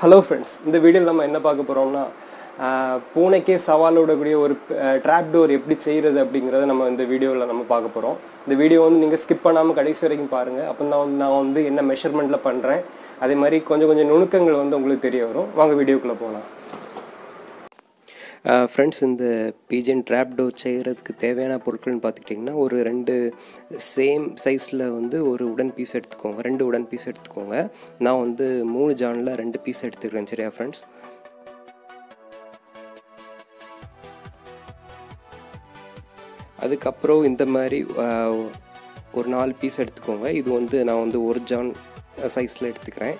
Hello friends இந்த வீடியோவில் நம்ம என்ன பார்க்க போகிறோம்னா பூனைக்கே சவால் விடக்கூடிய ஒரு ட்ராப் டோர் எப்படி செய்கிறது அப்படிங்கிறத நம்ம இந்த வீடியோவில் நம்ம பார்க்க போகிறோம் இந்த வீடியோ வந்து நீங்கள் ஸ்கிப் பண்ணாமல் கடைசி வரைக்கும் பாருங்கள் அப்போ தான் வந்து நான் வந்து என்ன மெஷர்மெண்ட்டில் பண்ணுறேன் அதே மாதிரி கொஞ்சம் கொஞ்சம் நுணுக்கங்கள் வந்து உங்களுக்கு தெரிய வரும். வாங்க வீடியோக்குள்ளே போகலாம் ஃப்ரெண்ட்ஸ் இந்த பீஜன் ட்ராப் டோர் செய்கிறதுக்கு தேவையான பொருட்கள்னு பார்த்துக்கிட்டிங்கன்னா ஒரு ரெண்டு சேம் சைஸில் வந்து ஒரு உடன் பீஸ் எடுத்துக்கோங்க. ரெண்டு உடன் பீஸ் எடுத்துக்கோங்க. நான் வந்து மூணு ஜானில் ரெண்டு பீஸ் எடுத்துக்கிறேன் சரியா ஃப்ரெண்ட்ஸ் அதுக்கப்புறம் இந்த மாதிரி ஒரு நாலு பீஸ் எடுத்துக்கோங்க. இது வந்து நான் வந்து ஒரு ஜான் சைஸில் எடுத்துக்கிறேன்.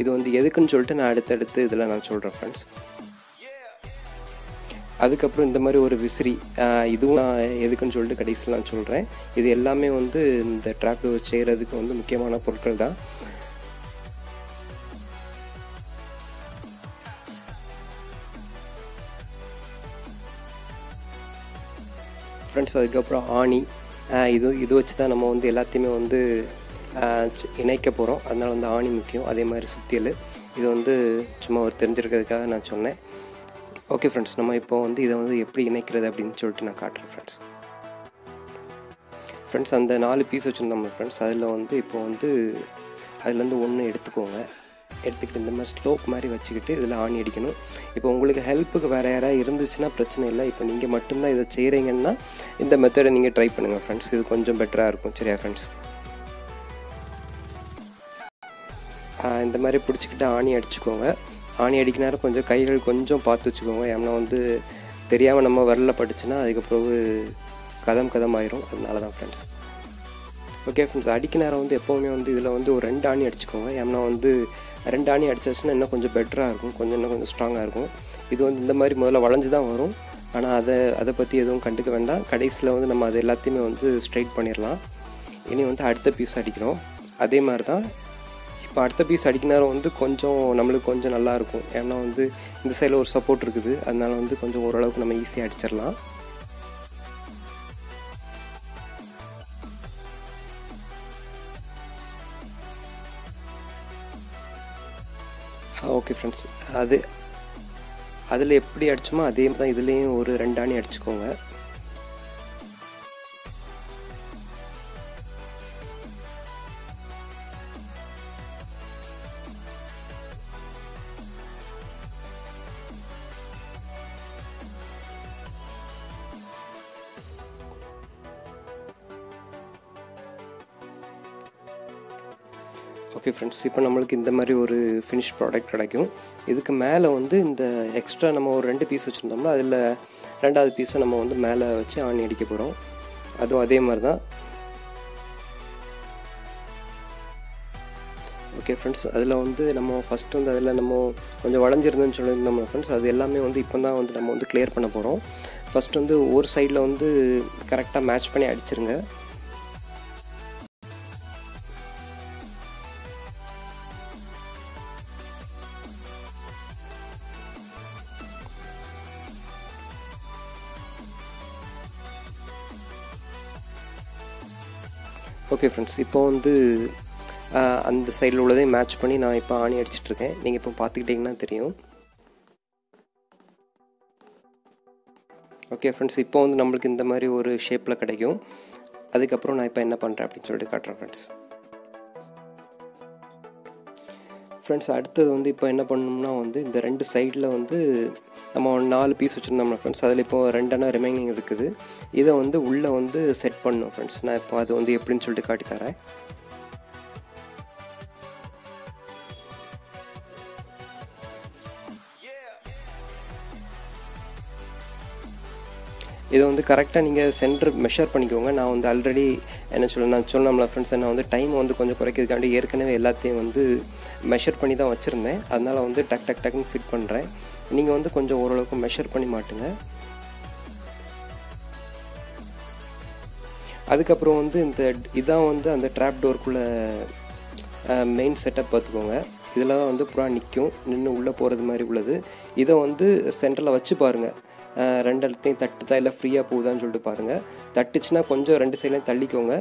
இது வந்து எதுக்குன்னு சொல்லிட்டு நான் அடுத்தடுத்து இதில் நான் சொல்கிறேன் ஃப்ரெண்ட்ஸ் அதுக்கப்புறம் இந்த மாதிரி ஒரு விசிறி இதுவும் நான் எதுக்குன்னு சொல்லிட்டு கடைசியில் நான் சொல்கிறேன் இது எல்லாமே வந்து இந்த ட்ராப் டோர் செய்கிறதுக்கு வந்து முக்கியமான பொருட்கள் தான். ஃப்ரெண்ட்ஸ் அதுக்கப்புறம் ஆணி. இது இது வச்சு தான் நம்ம வந்து எல்லாத்தையுமே வந்து இணைக்க போகிறோம் அதனால் வந்து ஆணி முக்கியம். அதே மாதிரி சுத்தியல். இது வந்து சும்மா ஒரு தெரிஞ்சிருக்கிறதுக்காக நான் சொன்னேன். ஓகே ஃப்ரெண்ட்ஸ் நம்ம இப்போ வந்து இதை வந்து எப்படி இணைக்கிறது அப்படின்னு சொல்லிட்டு நான் காட்டுறேன் ஃப்ரெண்ட்ஸ் ஃப்ரெண்ட்ஸ் அந்த நாலு பீஸ் வச்சுருந்தோம் ஃப்ரெண்ட்ஸ் அதில் வந்து இப்போ வந்து அதுலேருந்து ஒன்று எடுத்துக்கோங்க. எடுத்துக்கிட்டு இந்த மாதிரி ஸ்லோப் மாதிரி வச்சுக்கிட்டு இதில் ஆணி அடிக்கணும். இப்போ உங்களுக்கு ஹெல்ப்புக்கு வேறு யாராவது இருந்துச்சுன்னா பிரச்சனை இல்லை. இப்போ நீங்கள் மட்டும்தான் இதை செய்கிறீங்கன்னா இந்த மெத்தடை நீங்கள் ட்ரை பண்ணுங்கள் ஃப்ரெண்ட்ஸ் இது கொஞ்சம் பெட்டராக இருக்கும் சரியா ஃப்ரெண்ட்ஸ் இந்த மாதிரி பிடிச்சிக்கிட்டு ஆணி அடிச்சுக்கோங்க. ஆணி அடிக்க நேரம் கொஞ்சம் கைகள் கொஞ்சம் பார்த்து வச்சுக்கோங்க. ஏன்னா வந்து தெரியாமல் நம்ம வரல பட்டுச்சுன்னா அதுக்கப்புறம் கதம் கதம் ஆயிரும் அதனால தான் ஃப்ரெண்ட்ஸ் ஓகே ஃப்ரெண்ட்ஸ் அடிக்க நேரம் வந்து எப்போவுமே வந்து இதில் வந்து ஒரு ரெண்டு ஆணி அடிச்சுக்கோங்க. ஏன்னா வந்து ரெண்டு ஆணி அடிச்சாச்சுன்னா இன்னும் கொஞ்சம் பெட்டராக இருக்கும். கொஞ்சம் இன்னும் கொஞ்சம் ஸ்ட்ராங்காக இருக்கும். இது வந்து இந்த மாதிரி முதல்ல வளைஞ்சு தான் வரும். ஆனால் அதை அதை பற்றி எதுவும் கண்டுக்க வேண்டாம். கடைசியில் வந்து நம்ம அது எல்லாத்தையுமே வந்து ஸ்ட்ரைட் பண்ணிடலாம் இனி வந்து அடுத்த பீஸ் அடிக்கிறோம். அதே மாதிரி தான் இப்போ அடுத்த பீஸ் அடிக்க நேரம் வந்து கொஞ்சம் நம்மளுக்கு கொஞ்சம் நல்லாயிருக்கும் ஏன்னா வந்து இந்த சைடில் ஒரு சப்போர்ட் இருக்குது. அதனால வந்து கொஞ்சம் ஓரளவுக்கு நம்ம ஈஸியாக அடிச்சிடலாம். ஓகே ஃப்ரெண்ட்ஸ் அது அதில் எப்படி அடிச்சோமோ அதே தான் இதுலேயும் ஒரு ரெண்டு அடிச்சுக்கோங்க. ஓகே ஃப்ரெண்ட்ஸ் இப்போ நம்மளுக்கு இந்த மாதிரி ஒரு ஃபினிஷ் ப்ராடக்ட் கிடைக்கும். இதுக்கு மேலே வந்து இந்த எக்ஸ்ட்ரா நம்ம ஒரு ரெண்டு பீஸ் வச்சுருந்தோம்னா அதில் ரெண்டாவது பீஸை நம்ம வந்து மேலே வச்சு ஆணி அடிக்க போகிறோம் அதுவும் அதே மாதிரி தான் ஓகே ஃப்ரெண்ட்ஸ் அதில் வந்து நம்ம ஃபஸ்ட்டு வந்து அதில் நம்ம கொஞ்சம் வளைஞ்சிருந்துன்னு சொல்லியிருந்தோம் ஃப்ரெண்ட்ஸ் அது எல்லாமே வந்து இப்போ தான் வந்து நம்ம வந்து கிளியர் பண்ண போகிறோம் ஃபஸ்ட் வந்து ஒரு சைடில் வந்து கரெக்டாக மேட்ச் பண்ணி அடிச்சிருங்க. ஓகே ஃப்ரெண்ட்ஸ் இப்போ வந்து அந்த சைடில் உள்ளதையும் மேட்ச் பண்ணி நான் இப்போ ஆணி அடிச்சிட்ருக்கேன் நீங்கள் இப்போ பார்த்துக்கிட்டிங்கன்னா தெரியும். ஓகே ஃப்ரெண்ட்ஸ் இப்போ வந்து நம்மளுக்கு இந்த மாதிரி ஒரு ஷேப்பில் கிடைக்கும். அதுக்கப்புறம் நான் இப்போ என்ன பண்ணுறேன் அப்படின்னு சொல்லிட்டு காட்டுறேன் ஃப்ரெண்ட்ஸ் ஃப்ரெண்ட்ஸ் அடுத்தது வந்து இப்போ என்ன பண்ணணும்னா வந்து இந்த ரெண்டு சைடில் வந்து நம்ம நாலு பீஸ் வச்சுருந்தோம்னா ஃப்ரெண்ட்ஸ் அதில் இப்போ ரெண்டான ரிமைனிங் இருக்குது. இதை வந்து உள்ளே வந்து செட் பண்ணணும் ஃப்ரெண்ட்ஸ். நான் இப்போ அது வந்து எப்படின்னு சொல்லிட்டு காட்டி தரேன். இதை வந்து கரெக்டாக நீங்கள் சென்டர் மெஷர் பண்ணிக்கோங்க. நான் வந்து ஆல்ரெடி என்ன சொல்ல நான் சொன்னோம்ல ஃப்ரெண்ட்ஸ் நான் வந்து டைம் வந்து கொஞ்சம் குறைக்கிறதுக்காண்டி ஏற்கனவே எல்லாத்தையும் வந்து மெஷர் பண்ணி தான் வச்சுருந்தேன். அதனால் வந்து டக் டக் டக்குன்னு ஃபிட் பண்ணுறேன் நீங்கள் வந்து கொஞ்சம் ஓரளவுக்கு மெஷர் பண்ணி மாட்டுங்க. அதுக்கப்புறம் வந்து இந்த இதான் வந்து அந்த ட்ராப் டோருக்குள்ளே மெயின் செட்டப் பார்த்துக்கோங்க. இதில் தான் வந்து புறா நிற்கும் நின்று உள்ளே போகிறது மாதிரி உள்ளது. இதை வந்து சென்டரில் வச்சு பாருங்கள் ரெண்டு இடத்தையும் தட்டுதா இல்லை ஃப்ரீயாக போகுதான்னு சொல்லிட்டு பாருங்கள் தட்டுச்சுன்னா கொஞ்சம் ரெண்டு சைட்லையும் தள்ளிக்கோங்க.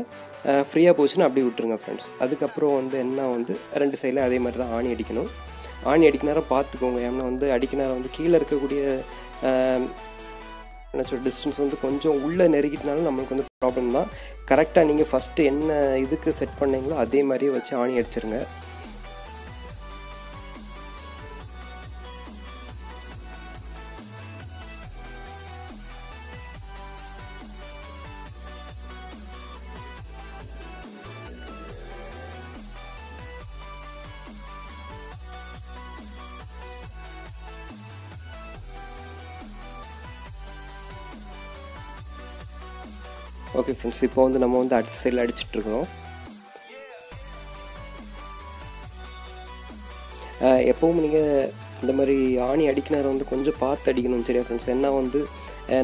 ஃப்ரீயாக போச்சுன்னா அப்படியே விட்டுருங்க ஃப்ரெண்ட்ஸ் அதுக்கப்புறம் வந்து என்ன வந்து ரெண்டு சைட்லையும் அதே மாதிரி தான் ஆணி அடிக்கணும். ஆணி அடிக்க நேரம் பார்த்துக்கோங்க ஏன்னா வந்து அடிக்க நேரம் வந்து கீழே இருக்கக்கூடிய என்ன சொல்ற டிஸ்டன்ஸ் வந்து கொஞ்சம் உள்ளே நெருக்கிட்டனாலும் நம்மளுக்கு வந்து ப்ராப்ளம் தான். கரெக்டாக நீங்கள் ஃபஸ்ட்டு என்ன இதுக்கு செட் பண்ணீங்களோ அதே மாதிரியே வச்சு ஆணி அடிச்சிருங்க. ஓகே ஃப்ரெண்ட்ஸ் இப்போ வந்து நம்ம வந்து அடுத்த சைடில் அடிச்சிட்ருக்கோம் எப்பவும் நீங்கள் இந்த மாதிரி ஆணி அடிக்கினார வந்து கொஞ்சம் பார்த்து அடிக்கணும் சரியா ஃப்ரெண்ட்ஸ் என்ன வந்து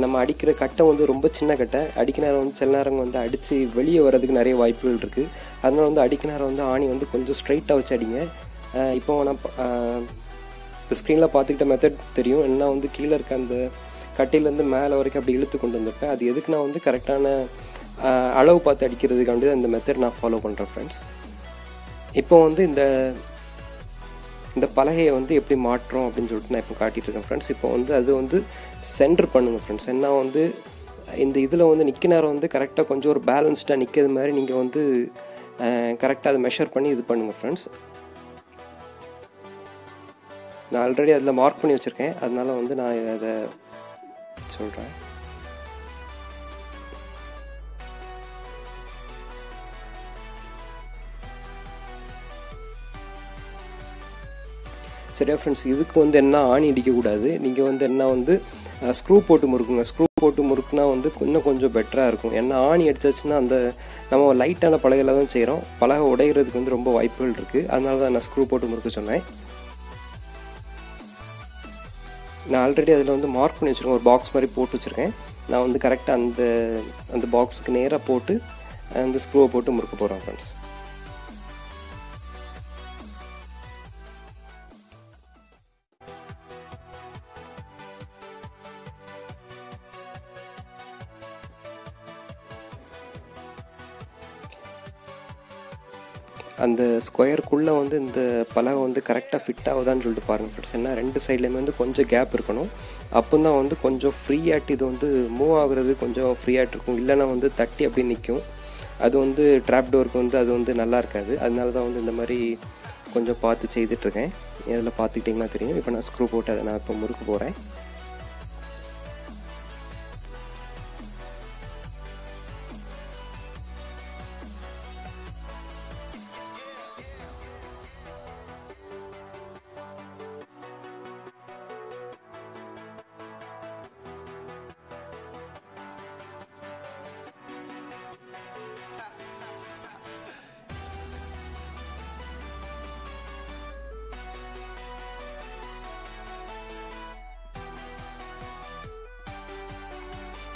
நம்ம அடிக்கிற கட்டை வந்து ரொம்ப சின்ன கட்டை. அடிக்க நேரம் வந்து சில நேரம் வந்து அடித்து வெளியே வர்றதுக்கு நிறைய வாய்ப்புகள் இருக்குது அதனால் வந்து அடிக்க நேரம் வந்து ஆணி வந்து கொஞ்சம் ஸ்ட்ரைட்டாக வச்சு அடிங்க. இப்போ நான் இந்த ஸ்க்ரீனில் பார்த்துக்கிட்ட மெத்தட் தெரியும். என்ன வந்து கீழே இருக்க அந்த கட்டையிலேருந்து மேலே வரைக்கும் அப்படி இழுத்து கொண்டு வந்திருப்பேன். அது எதுக்கு நான் வந்து கரெக்டான அளவு பார்த்து அடிக்கிறதுக்காண்டி தான் இந்த மெத்தட் நான் ஃபாலோ பண்ணுறேன் ஃப்ரெண்ட்ஸ் இப்போ வந்து இந்த இந்த பலகையை வந்து எப்படி மாற்றோம் அப்படின்னு சொல்லிட்டு நான் இப்போ காட்டிகிட்டு இருக்கேன் ஃப்ரெண்ட்ஸ் இப்போ வந்து அது வந்து சென்டர் பண்ணுங்கள் ஃப்ரெண்ட்ஸ் என்ன வந்து இந்த இதில் வந்து நிற்க நேரம் வந்து கரெக்டாக கொஞ்சம் ஒரு பேலன்ஸ்டாக நிற்கிறது மாதிரி நீங்கள் வந்து கரெக்டாக அதை மெஷர் பண்ணி இது பண்ணுங்கள் ஃப்ரெண்ட்ஸ் நான் ஆல்ரெடி அதில் மார்க் பண்ணி வச்சுருக்கேன். அதனால் வந்து நான் அதை சொல்கிறேன் சரியா ஃப்ரெண்ட்ஸ் இதுக்கு வந்து என்ன ஆணி அடிக்கக்கூடாது நீங்கள் வந்து என்ன வந்து ஸ்க்ரூ போட்டு முறுக்குங்க. ஸ்க்ரூ போட்டு முறுக்குனா வந்து இன்னும் கொஞ்சம் பெட்டராக இருக்கும். ஏன்னா ஆணி அடிச்சாச்சுன்னா அந்த நம்ம லைட்டான பலகையில் தான் செய்கிறோம் பலகை உடைகிறதுக்கு வந்து ரொம்ப வாய்ப்புகள் இருக்குது அதனால தான் நான் ஸ்க்ரூ போட்டு முறுக்க சொன்னேன். நான் ஆல்ரெடி அதில் வந்து மார்க் பண்ணி வச்சுருக்கேன். ஒரு பாக்ஸ் மாதிரி போட்டு வச்சுருக்கேன். நான் வந்து கரெக்டாக அந்த அந்த பாக்ஸுக்கு நேராக போட்டு அந்த ஸ்க்ரூவை போட்டு முறுக்க போகிறேன் ஃப்ரெண்ட்ஸ் அந்த ஸ்கொயருக்குள்ளே வந்து இந்த பலகை வந்து கரெக்டாக ஃபிட் ஆகுதான்னு சொல்லிட்டு பாருங்கள் ஃப்ரெண்ட்ஸ் ஏன்னா ரெண்டு சைட்லேயுமே வந்து கொஞ்சம் கேப் இருக்கணும். அப்போ தான் வந்து கொஞ்சம் ஃப்ரீயாட்டு இது வந்து மூவ் ஆகுறது கொஞ்சம் ஃப்ரீயாட்டு இருக்கும். இல்லைன்னா வந்து தட்டி அப்படி நிற்கும் அது வந்து ட்ராப் டோருக்கு வந்து அது வந்து நல்லா இருக்காது. அதனால தான் வந்து இந்த மாதிரி கொஞ்சம் பார்த்து செய்துட்ருக்கேன் இதில் பார்த்துக்கிட்டிங்கன்னா தெரியும். இப்போ நான் ஸ்க்ரூ போட்டு அதை நான் இப்போ முறுக்கு போகிறேன்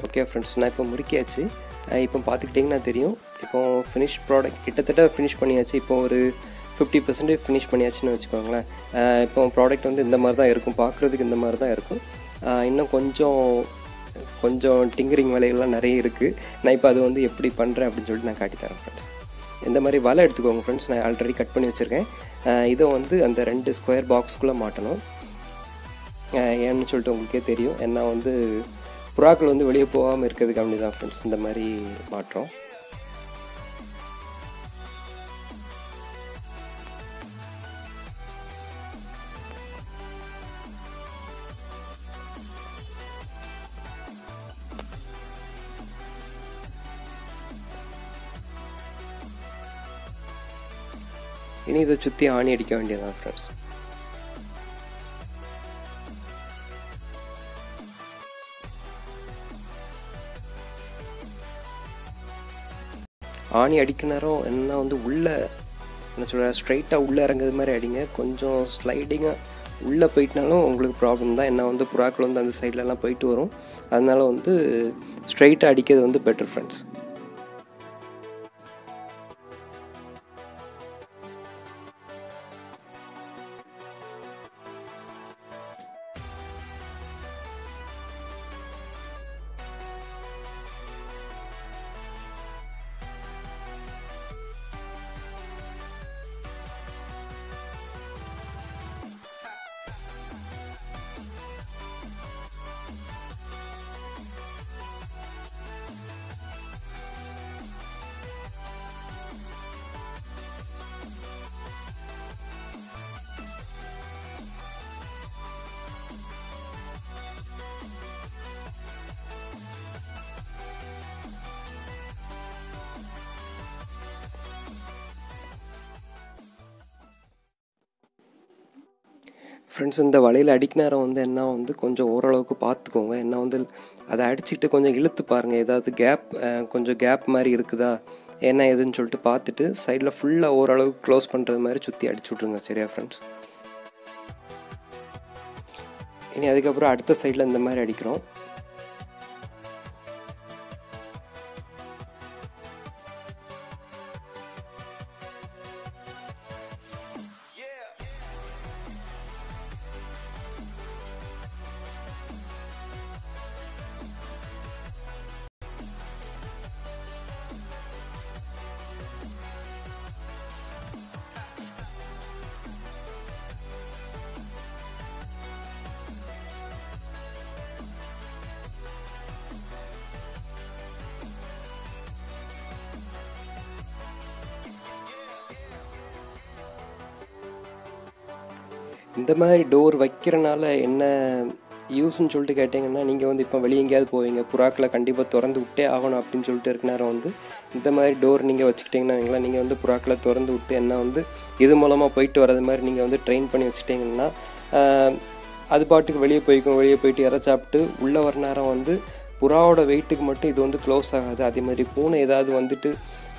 ஓகே ஃப்ரெண்ட்ஸ் நான் இப்போ முறுக்கியாச்சு. இப்போ பார்த்துக்கிட்டிங்கன்னா தெரியும். இப்போ ஃபினிஷ் ப்ராடக்ட் கிட்டத்தட்ட ஃபினிஷ் பண்ணியாச்சு. இப்போ ஒரு ஃபிஃப்டி பர்சன்டேஜ் ஃபினிஷ் பண்ணியாச்சுன்னு வச்சுக்கோங்களேன். இப்போ ப்ராடக்ட் வந்து இந்த மாதிரி தான் இருக்கும். பார்க்குறதுக்கு இந்த மாதிரி தான் இருக்கும் இன்னும் கொஞ்சம் கொஞ்சம் டிங்கரிங் வேலைகள்லாம் நிறைய இருக்குது நான் இப்போ அது வந்து எப்படி பண்ணுறேன் அப்படின்னு சொல்லிட்டு நான் காட்டித்தரேன் ஃப்ரெண்ட்ஸ் இந்த மாதிரி வலை எடுத்துக்கோங்க ஃப்ரெண்ட்ஸ் நான் ஆல்ரெடி கட் பண்ணி வச்சுருக்கேன். இதை வந்து அந்த ரெண்டு ஸ்கொயர் பாக்ஸ்க்குள்ளே மாட்டணும். ஏன்னு சொல்லிட்டு உங்களுக்கே தெரியும். ஏன்னா வந்து புறாக்கள் வந்து வெளியே போகாமல் இருக்கிறதுக்காண்டி தான் ஃப்ரெண்ட்ஸ் இந்த மாதிரி மாற்றம். இனி இதை சுற்றி ஆணி அடிக்க வேண்டியதான் ஃப்ரெண்ட்ஸ் ஆணி அடிக்க நேரம் என்ன வந்து உள்ளே என்ன சொல்கிற ஸ்ட்ரைட்டாக உள்ளே இறங்குறது மாதிரி அடிங்க. கொஞ்சம் ஸ்லைடிங்காக உள்ளே போயிட்டனாலும் உங்களுக்கு ப்ராப்ளம் தான். என்ன வந்து புறாக்கள் வந்து அந்த சைட்லலாம் போயிட்டு வரும். அதனால் வந்து ஸ்ட்ரைட்டாக அடிக்கிறது வந்து பெட்டர் ஃப்ரெண்ட்ஸ் ஃப்ரெண்ட்ஸ் இந்த வலையில் அடிக்க வந்து என்ன வந்து கொஞ்சம் ஓரளவுக்கு பார்த்துக்கோங்க. என்ன வந்து அதை அடிச்சுக்கிட்டு கொஞ்சம் இழுத்து பாருங்கள் ஏதாவது கேப் கொஞ்சம் கேப் மாதிரி இருக்குதா? என்ன ஏதுன்னு சொல்லிட்டு பார்த்துட்டு சைடில் ஃபுல்லாக ஓரளவுக்கு க்ளோஸ் பண்ணுறது மாதிரி சுற்றி அடிச்சு விட்ருங்க சரியா ஃப்ரெண்ட்ஸ் இனி அதுக்கப்புறம் அடுத்த சைடில் இந்த மாதிரி அடிக்கிறோம். இந்த மாதிரி டோர் வைக்கிறனால என்ன யூஸ்ன்னு சொல்லிட்டு கேட்டிங்கன்னா நீங்கள் வந்து இப்போ வெளியே எங்கேயாவது போவீங்க புறாக்களை கண்டிப்பாக திறந்து விட்டே ஆகணும் அப்படின்னு சொல்லிட்டு இருக்க நேரம் வந்து இந்த மாதிரி டோர் நீங்கள் வச்சுக்கிட்டிங்கன்னா வைங்களேன் நீங்கள் வந்து புறாக்களை திறந்து விட்டு என்ன வந்து இது மூலமாக போயிட்டு வரது மாதிரி நீங்கள் வந்து ட்ரெயின் பண்ணி வச்சுட்டிங்கன்னா அது பாட்டுக்கு வெளியே போய்க்கும் வெளியே போயிட்டு இற சாப்பிட்டு உள்ளே வர நேரம் வந்து புறாவோட வெயிட்டுக்கு மட்டும் இது வந்து க்ளோஸ் ஆகாது. அதே மாதிரி பூனை ஏதாவது வந்துட்டு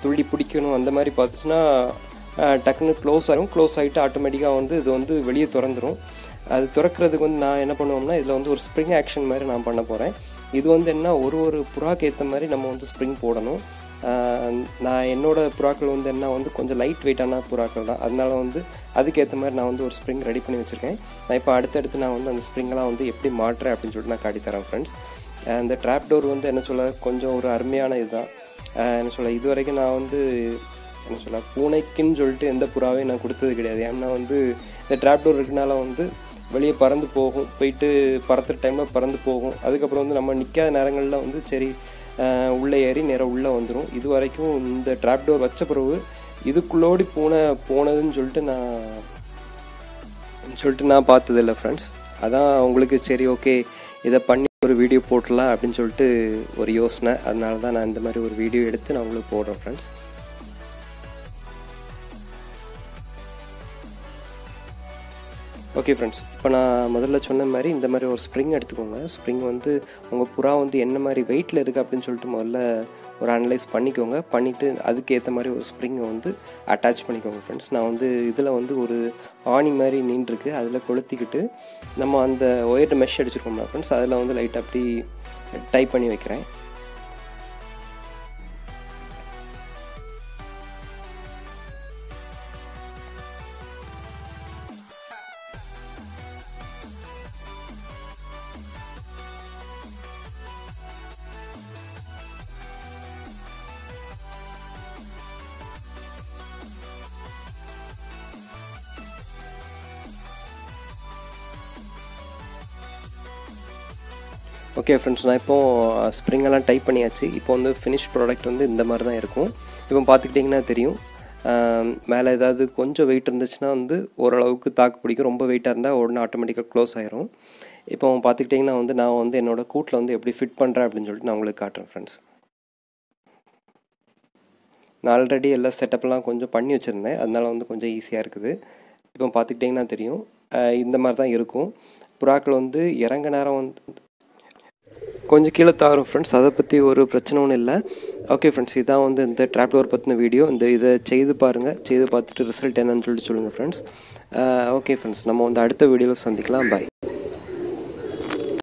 துள்ளி பிடிக்கணும் அந்த மாதிரி பார்த்துச்சுன்னா டக்குன்னு க்ளோஸ் ஆகும் க்ளோஸ் ஆகிட்டு ஆட்டோமேட்டிக்காக வந்து இது வந்து வெளியே திறந்துடும் அது திறக்கிறதுக்கு வந்து நான் என்ன பண்ணுவோம்னா இதில் வந்து ஒரு ஸ்ப்ரிங் ஆக்ஷன் மாதிரி நான் பண்ண போகிறேன் இது வந்து என்ன ஒரு ஒரு புறாக்கு ஏற்ற மாதிரி நம்ம வந்து ஸ்ப்ரிங் போடணும். நான் என்னோடய புறாக்கள் வந்து என்ன வந்து கொஞ்சம் லைட் வெயிட்டான புறாக்கள் தான். அதனால வந்து அதுக்கேற்ற மாதிரி நான் வந்து ஒரு ஸ்ப்ரிங் ரெடி பண்ணி வச்சுருக்கேன். நான் இப்போ அடுத்தடுத்து நான் வந்து அந்த ஸ்ப்ரிங்கெலாம் வந்து எப்படி மாட்டுறேன் அப்படின்னு சொல்லிட்டு நான் காட்டித்தரேன் ஃப்ரெண்ட்ஸ் அந்த ட்ராப் டோர் வந்து என்ன சொல்ல கொஞ்சம் ஒரு அருமையான இதுதான். என்ன சொல்ல இது வரைக்கும் நான் வந்து அப்படின்னு சொல்ல பூனைக்குன்னு சொல்லிட்டு எந்த புறாவையும் நான் கொடுத்தது கிடையாது. ஏன்னா வந்து இந்த டிராப்டோர் இருக்கனால வந்து வெளியே பறந்து போகும். போயிட்டு பறத்துற டைமில் பறந்து போகும். அதுக்கப்புறம் வந்து நம்ம நிற்காத நேரங்களில் வந்து சரி உள்ளே ஏறி நேராக உள்ளே வந்துடும் இது வரைக்கும் இந்த டிராப்டோர் வச்ச பிறகு இதுக்குள்ளோடி பூனை போனதுன்னு சொல்லிட்டு நான் சொல்லிட்டு நான் பார்த்ததில்லை ஃப்ரெண்ட்ஸ் அதான் உங்களுக்கு சரி ஓகே இதை பண்ணி ஒரு வீடியோ போட்டுடலாம் அப்படின்னு சொல்லிட்டு ஒரு யோசனை. அதனால தான் நான் இந்த மாதிரி ஒரு வீடியோ எடுத்து நான் உங்களுக்கு போடுறேன் ஃப்ரெண்ட்ஸ் ஓகே ஃப்ரெண்ட்ஸ் இப்போ நான் முதல்ல சொன்ன மாதிரி இந்த மாதிரி ஒரு ஸ்ப்ரிங் எடுத்துக்கோங்க. ஸ்ப்ரிங் வந்து உங்கள் புறா வந்து என்ன மாதிரி வெயிட்டில் இருக்குது அப்படின்னு சொல்லிட்டு முதல்ல ஒரு அனலைஸ் பண்ணிக்கோங்க. பண்ணிவிட்டு அதுக்கு ஏற்ற மாதிரி ஒரு ஸ்ப்ரிங்கை வந்து அட்டாச் பண்ணிக்கோங்க ஃப்ரெண்ட்ஸ் நான் வந்து இதில் வந்து ஒரு ஆணி மாதிரி நின்றுருக்கு. அதில் கொளுத்திக்கிட்டு நம்ம அந்த ஒயர் மெஷ் அடிச்சிருக்கோம்னா ஃப்ரெண்ட்ஸ் அதில் வந்து லைட்டாக அப்படி டைப் பண்ணி வைக்கிறேன். ஓகே ஃப்ரெண்ட்ஸ் நான் இப்போ uh, ஸ்ப்ரிங்கெல்லாம் டைப் பண்ணியாச்சு. இப்போ வந்து ஃபினிஷ் ப்ராடக்ட் வந்து இந்த மாதிரி தான் இருக்கும். இப்போ பார்த்துக்கிட்டிங்கன்னா தெரியும். Um, மேலே ஏதாவது கொஞ்சம் வெயிட் இருந்துச்சுன்னா வந்து ஓரளவுக்கு தாக்கு பிடிக்கும். ரொம்ப வெயிட்டாக இருந்தால் உடனே ஆட்டோமேட்டிக்காக க்ளோஸ் ஆயிரும். இப்போ பார்த்துக்கிட்டிங்கன்னா வந்து நான் வந்து என்னோடய கூட்டில் வந்து எப்படி ஃபிட் பண்ணுறேன் அப்படின்னு சொல்லிட்டு நான் உங்களுக்கு காட்டுறேன் ஃப்ரெண்ட்ஸ் நான் ஆல்ரெடி எல்லா செட்டப்லாம் கொஞ்சம் பண்ணி வச்சுருந்தேன். அதனால வந்து கொஞ்சம் ஈஸியாக இருக்குது. இப்போ பார்த்துக்கிட்டிங்கன்னா தெரியும். இந்த மாதிரி தான் இருக்கும். புறாக்கள் வந்து இறங்க நேரம் வந்து கொஞ்சம் கீழே தாரும் ஃப்ரெண்ட்ஸ் அதை பற்றி ஒரு பிரச்சனை ஒன்றும் இல்லை. ஓகே ஃப்ரெண்ட்ஸ் இதான் வந்து இந்த ட்ராப் டோர் பற்றின வீடியோ இந்த இதை செய்து பாருங்கள் செய்து பார்த்துட்டு ரிசல்ட் என்னன்னு சொல்லிட்டு சொல்லுங்கள் ஃப்ரெண்ட்ஸ் ஓகே ஃப்ரெண்ட்ஸ் நம்ம வந்து அடுத்த வீடியோவில் சந்திக்கலாம். பாய்